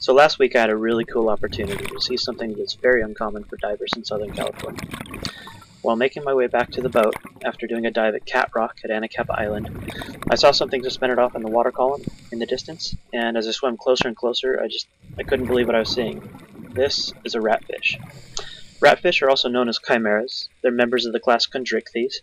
So last week I had a really cool opportunity to see something that's very uncommon for divers in Southern California. While making my way back to the boat, after doing a dive at Cat Rock at Anacapa Island, I saw something suspended off in the water column in the distance, and as I swam closer and closer, I just I couldn't believe what I was seeing. This is a ratfish. Ratfish are also known as chimeras. They're members of the class Chondrichthyes,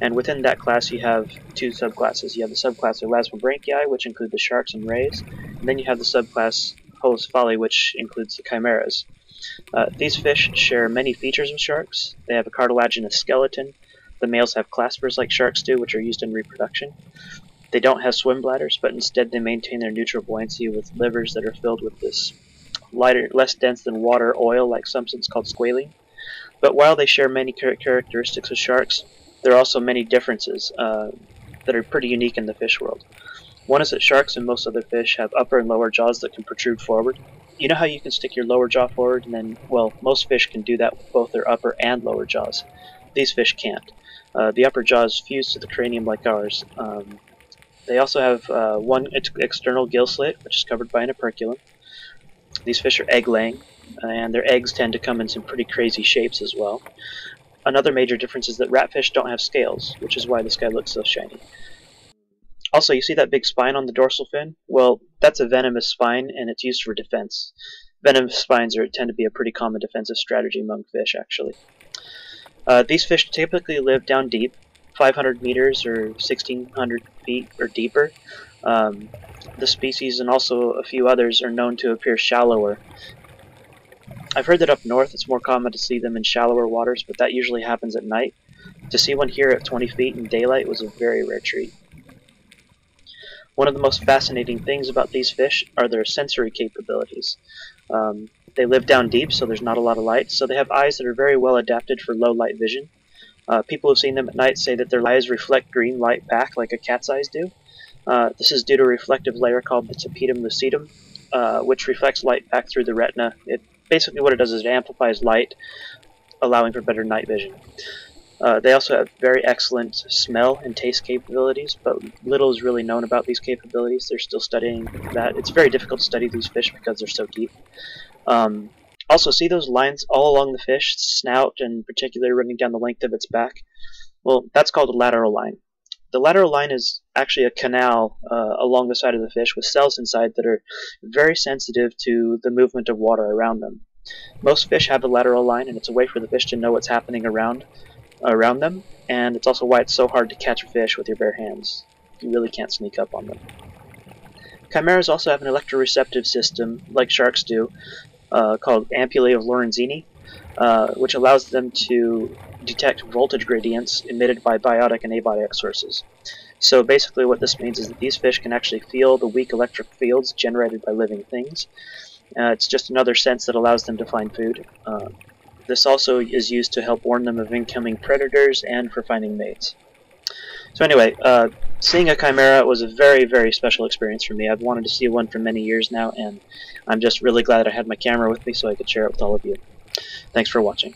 and within that class you have two subclasses. You have the subclass Elasmobranchii, which include the sharks and rays, and then you have the subclass Holocephali, which includes the chimeras. Uh, these fish share many features with sharks. They have a cartilaginous skeleton. The males have claspers like sharks do, which are used in reproduction. They don't have swim bladders, but instead they maintain their neutral buoyancy with livers that are filled with this lighter, less dense than water oil like substance called squalene. But while they share many characteristics with sharks, there are also many differences uh, that are pretty unique in the fish world. One is that sharks and most other fish have upper and lower jaws that can protrude forward. You know how you can stick your lower jaw forward and then, well, most fish can do that with both their upper and lower jaws. These fish can't. Uh, the upper jaw is fused to the cranium like ours. Um, they also have uh, one ex external gill slit, which is covered by an operculum. These fish are egg-laying, and their eggs tend to come in some pretty crazy shapes as well. Another major difference is that ratfish don't have scales, which is why this guy looks so shiny. Also, you see that big spine on the dorsal fin? Well, that's a venomous spine, and it's used for defense. Venomous spines are, tend to be a pretty common defensive strategy among fish, actually. Uh, these fish typically live down deep, 500 meters or 1600 feet or deeper. Um, the species and also a few others are known to appear shallower. I've heard that up north it's more common to see them in shallower waters, but that usually happens at night. To see one here at 20 feet in daylight was a very rare treat. One of the most fascinating things about these fish are their sensory capabilities. Um, they live down deep, so there's not a lot of light, so they have eyes that are very well adapted for low light vision. Uh, people who've seen them at night say that their eyes reflect green light back like a cat's eyes do. Uh, this is due to a reflective layer called the tapetum lucidum, uh, which reflects light back through the retina. It basically what it does is it amplifies light, allowing for better night vision. Uh, they also have very excellent smell and taste capabilities, but little is really known about these capabilities. They're still studying that. It's very difficult to study these fish because they're so deep. Um, also, see those lines all along the fish, snout, and particularly running down the length of its back? Well, that's called a lateral line. The lateral line is actually a canal uh, along the side of the fish with cells inside that are very sensitive to the movement of water around them. Most fish have a lateral line, and it's a way for the fish to know what's happening around around them, and it's also why it's so hard to catch a fish with your bare hands. You really can't sneak up on them. Chimeras also have an electroreceptive system, like sharks do, uh, called ampullae of Lorenzini, uh, which allows them to detect voltage gradients emitted by biotic and abiotic sources. So basically what this means is that these fish can actually feel the weak electric fields generated by living things. Uh, it's just another sense that allows them to find food. Uh, this also is used to help warn them of incoming predators and for finding mates. So anyway, uh, seeing a chimera was a very, very special experience for me. I've wanted to see one for many years now, and I'm just really glad I had my camera with me so I could share it with all of you. Thanks for watching.